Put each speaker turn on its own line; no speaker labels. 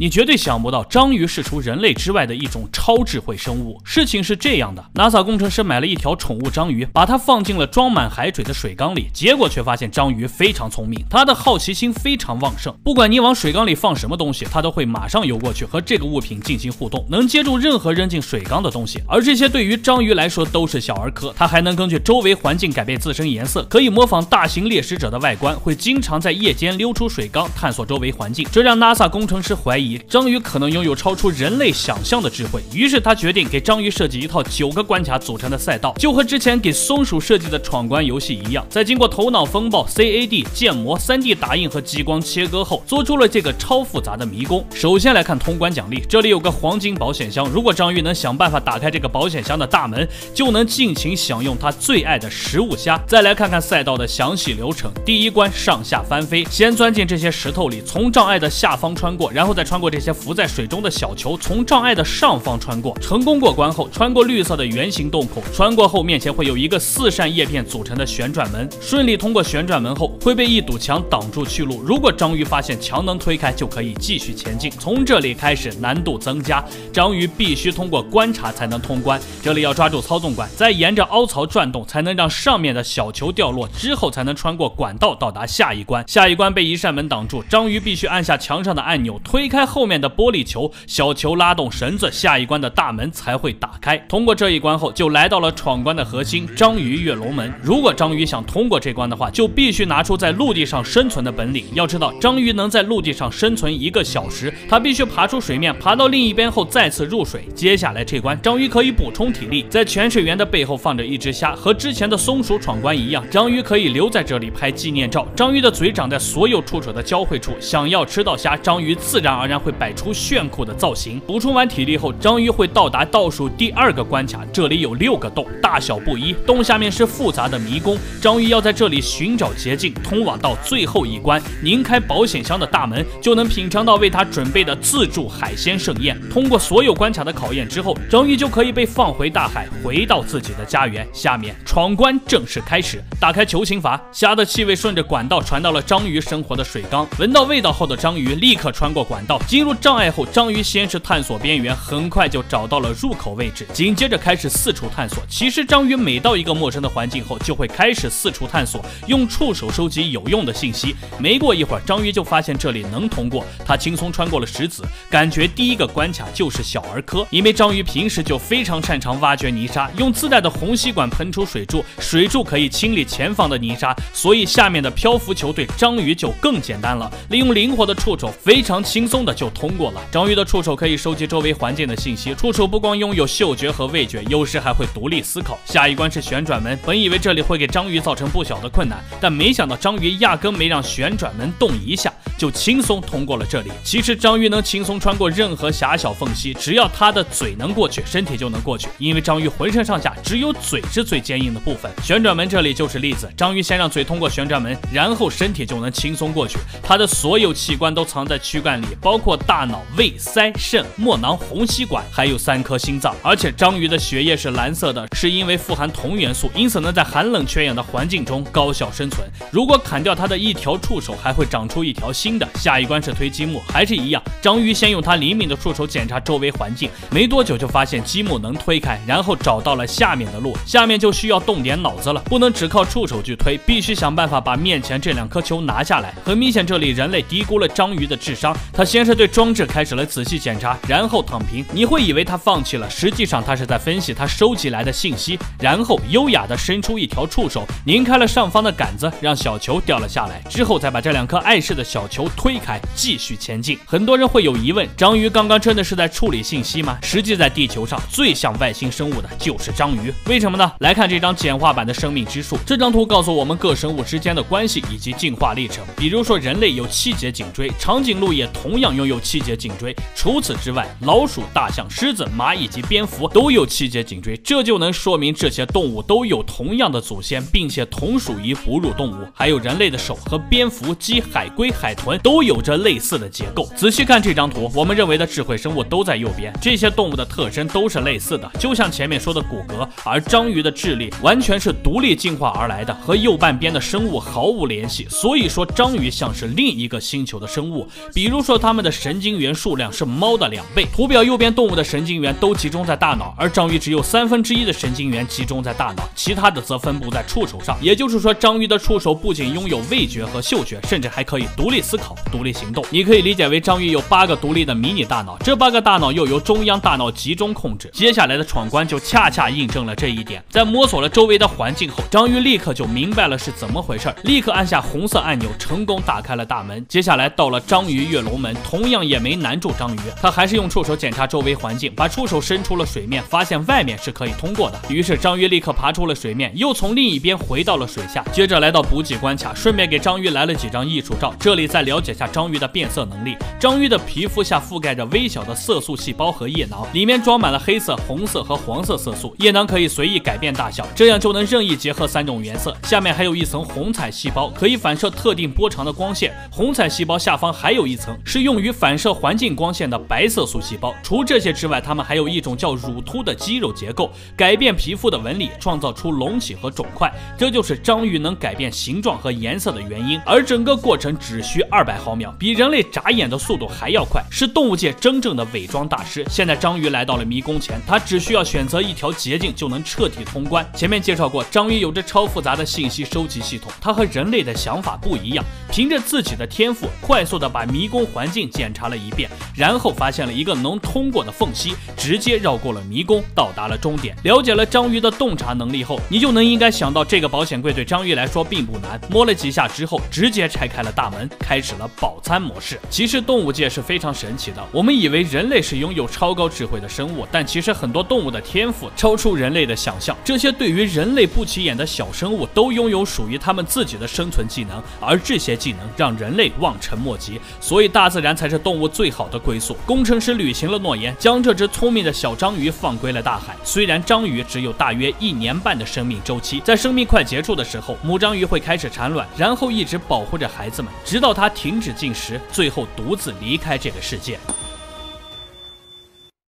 你绝对想不到，章鱼是除人类之外的一种超智慧生物。事情是这样的，NASA 工程师买了一条宠物章鱼，把它放进了装满海水的水缸里，结果却发现章鱼非常聪明，它的好奇心非常旺盛。不管你往水缸里放什么东西，它都会马上游过去和这个物品进行互动，能接住任何扔进水缸的东西。而这些对于章鱼来说都是小儿科，它还能根据周围环境改变自身颜色，可以模仿大型猎食者的外观，会经常在夜间溜出水缸探索周围环境。这让 NASA 工程师怀疑。章鱼可能拥有超出人类想象的智慧，于是他决定给章鱼设计一套九个关卡组成的赛道，就和之前给松鼠设计的闯关游戏一样。在经过头脑风暴、CAD 建模、3D 打印和激光切割后，做出了这个超复杂的迷宫。首先来看通关奖励，这里有个黄金保险箱，如果章鱼能想办法打开这个保险箱的大门，就能尽情享用它最爱的食物虾。再来看看赛道的详细流程，第一关上下翻飞，先钻进这些石头里，从障碍的下方穿过，然后再穿。穿过这些浮在水中的小球，从障碍的上方穿过，成功过关后，穿过绿色的圆形洞口，穿过后面前会有一个四扇叶片组成的旋转门，顺利通过旋转门后会被一堵墙挡住去路。如果章鱼发现墙能推开，就可以继续前进。从这里开始难度增加，章鱼必须通过观察才能通关。这里要抓住操纵管，再沿着凹槽转动，才能让上面的小球掉落，之后才能穿过管道到达下一关。下一关被一扇门挡住，章鱼必须按下墙上的按钮推开。后面的玻璃球，小球拉动绳子，下一关的大门才会打开。通过这一关后，就来到了闯关的核心——章鱼跃龙门。如果章鱼想通过这关的话，就必须拿出在陆地上生存的本领。要知道，章鱼能在陆地上生存一个小时，它必须爬出水面，爬到另一边后再次入水。接下来这关，章鱼可以补充体力，在潜水员的背后放着一只虾，和之前的松鼠闯关一样，章鱼可以留在这里拍纪念照。章鱼的嘴长在所有触手的交汇处，想要吃到虾，章鱼自然而然。会摆出炫酷的造型。补充完体力后，章鱼会到达倒数第二个关卡，这里有六个洞，大小不一，洞下面是复杂的迷宫。章鱼要在这里寻找捷径，通往到最后一关。拧开保险箱的大门，就能品尝到为他准备的自助海鲜盛宴。通过所有关卡的考验之后，章鱼就可以被放回大海，回到自己的家园。下面闯关正式开始，打开球形阀，虾的气味顺着管道传到了章鱼生活的水缸。闻到味道后的章鱼立刻穿过管道。进入障碍后，章鱼先是探索边缘，很快就找到了入口位置，紧接着开始四处探索。其实章鱼每到一个陌生的环境后，就会开始四处探索，用触手收集有用的信息。没过一会儿，章鱼就发现这里能通过，它轻松穿过了石子，感觉第一个关卡就是小儿科。因为章鱼平时就非常擅长挖掘泥沙，用自带的虹吸管喷出水柱，水柱可以清理前方的泥沙，所以下面的漂浮球对章鱼就更简单了。利用灵活的触手，非常轻松的。就通过了。章鱼的触手可以收集周围环境的信息，触手不光拥有嗅觉和味觉，有时还会独立思考。下一关是旋转门，本以为这里会给章鱼造成不小的困难，但没想到章鱼压根没让旋转门动一下。就轻松通过了这里。其实章鱼能轻松穿过任何狭小缝隙，只要它的嘴能过去，身体就能过去。因为章鱼浑身上下只有嘴是最坚硬的部分。旋转门这里就是例子，章鱼先让嘴通过旋转门，然后身体就能轻松过去。它的所有器官都藏在躯干里，包包括大脑、胃、腮、肾、末囊、虹吸管，还有三颗心脏。而且章鱼的血液是蓝色的，是因为富含铜元素，因此能在寒冷缺氧的环境中高效生存。如果砍掉它的一条触手，还会长出一条新。的下一关是推积木，还是一样。章鱼先用它灵敏的触手检查周围环境，没多久就发现积木能推开，然后找到了下面的路。下面就需要动点脑子了，不能只靠触手去推，必须想办法把面前这两颗球拿下来。很明显，这里人类低估了章鱼的智商。他先这对装置开始了仔细检查，然后躺平。你会以为他放弃了，实际上他是在分析他收集来的信息，然后优雅的伸出一条触手，拧开了上方的杆子，让小球掉了下来，之后再把这两颗碍事的小。球推开，继续前进。很多人会有疑问：章鱼刚刚真的是在处理信息吗？实际在地球上最像外星生物的就是章鱼。为什么呢？来看这张简化版的生命之树。这张图告诉我们各生物之间的关系以及进化历程。比如说，人类有七节颈椎，长颈鹿也同样拥有七节颈椎。除此之外，老鼠、大象、狮子、蚂蚁及蝙蝠都有七节颈椎。这就能说明这些动物都有同样的祖先，并且同属于哺乳动物。还有人类的手和蝙蝠、鸡、海龟、海豚。都有着类似的结构。仔细看这张图，我们认为的智慧生物都在右边，这些动物的特征都是类似的，就像前面说的骨骼。而章鱼的智力完全是独立进化而来的，和右半边的生物毫无联系。所以说，章鱼像是另一个星球的生物。比如说，它们的的神经元数量是猫的两倍。图表右边动物的神经元都集中在大脑，而章鱼只有三分之一的神经元集中在大脑，其他的则分布在触手上。也就是说，章鱼的触手不仅拥有味觉和嗅觉，甚至还可以独立思考、独立行动。你可以理解为章鱼有八个独立的迷你大脑，这八个大脑又由中央大脑集中控制。接下来的闯关就恰恰印证了这一点。在摸索了周围的环境后，章鱼立刻就明白了是怎么回事，立刻按下红色按钮，成功打开了大门。接下来到了章鱼跃龙门，同同样也没难住章鱼，他还是用触手检查周围环境，把触手伸出了水面，发现外面是可以通过的。于是章鱼立刻爬出了水面，又从另一边回到了水下，接着来到补给关卡，顺便给章鱼来了几张艺术照。这里再了解下章鱼的变色能力，章鱼的皮肤下覆盖着微小的色素细胞和液囊，里面装满了黑色、红色和黄色色素，液囊可以随意改变大小，这样就能任意结合三种颜色。下面还有一层红彩细胞，可以反射特定波长的光线。红彩细胞下方还有一层，是用于反射环境光线的白色素细胞。除这些之外，它们还有一种叫乳突的肌肉结构，改变皮肤的纹理，创造出隆起和肿块。这就是章鱼能改变形状和颜色的原因。而整个过程只需二百毫秒，比人类眨眼的速度还要快，是动物界真正的伪装大师。现在章鱼来到了迷宫前，它只需要选择一条捷径就能彻底通关。前面介绍过，章鱼有着超复杂的信息收集系统，它和人类的想法不一样，凭着自己的天赋，快速的把迷宫环境检查了一遍，然后发现了一个能通过的缝隙，直接绕过了迷宫，到达了终点。了解了章鱼的洞察能力后，你就能应该想到这个保险柜对章鱼来说并不难。摸了几下之后，直接拆开了大门，开始了饱餐模式。其实动物界是非常神奇的，我们以为人类是拥有超高智慧的生物，但其实很多动物的天赋超出人类的想象。这些对于人类不起眼的小生物都拥有属于他们自己的生存技能，而这些技能让人类望尘莫及。所以大自然才是动物最好的归宿。工程师履行了诺言，将这只聪明的小章鱼放归了大海。虽然章鱼只有大约一年半的生命周期，在生命快结束的时候，母章鱼会开始产卵，然后一直保护着孩子们，直到它停止进食，最后独自离开这个世界。